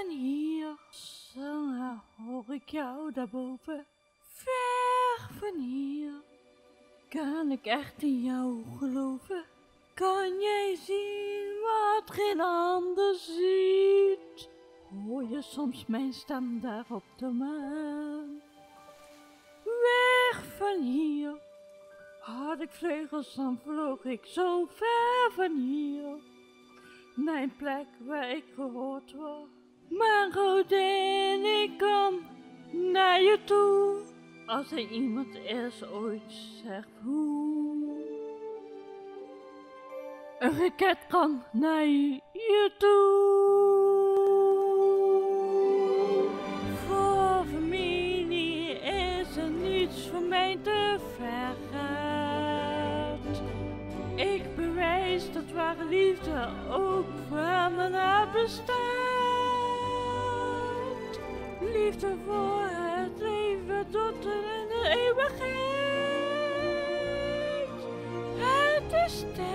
van hier. Sanne, hoor ik jou daarboven? Ver van hier. Kan ik echt in jou geloven? Kan jij zien wat geen ander ziet? Hoor je soms mijn stem daar op de maan? Weg van hier. Had ik vleugels, dan vloog ik zo ver van hier. Een plek waar ik gehoord word. Maar godin, ik kom naar je toe. Als er iemand is ooit zegt hoe. Een raket kan naar je toe. Voor familie is er niets voor mij te vergat. Ik bewijs dat ware liefde ook voor me bestaat. Liefde voor het leven tot in de eeuwigheid. Het is tijd.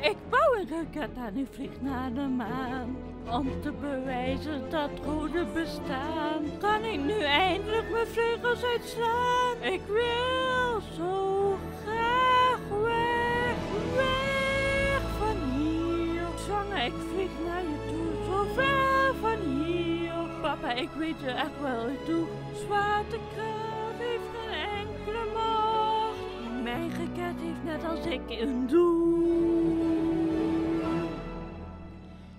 Ik bouw een raket en vlieg naar de maan. Om te bewijzen dat goede bestaan. Kan ik nu eindelijk mijn vleugels uitslaan? Ik wil zo graag weg, weg van hier. Zwanger, ik vlieg naar Ik weet je echt wel ik doe. Zwaartekracht heeft geen enkele macht. Mijn raket heeft net als ik een doel.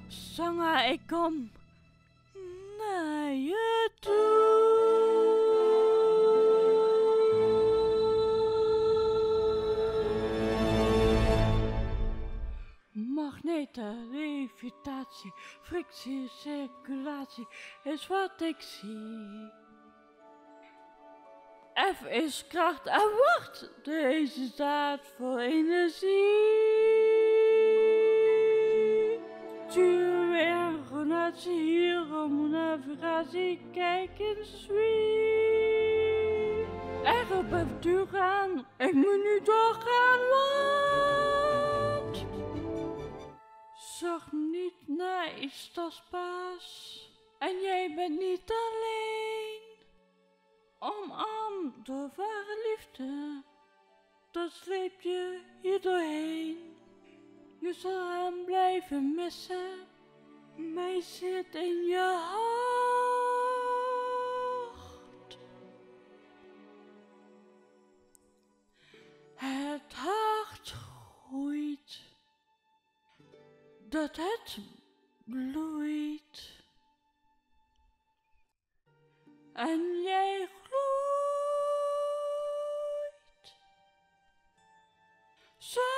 Zanger, ik kom naar je toe. Magneten, levitatie, frictie, circulatie is wat ik zie. F is kracht en wacht, deze staat voor energie. Stuur ergonatie, hier navigatie, kijk eens wie. Er op gaan, ik moet nu doorgaan, tastbaars, en jij bent niet alleen. Omarm door ware liefde, dat sleept je hier doorheen. Je zal hem blijven missen, mij zit in je hart. Het hart groeit, dat het bloeit. En jij gloeit. Zo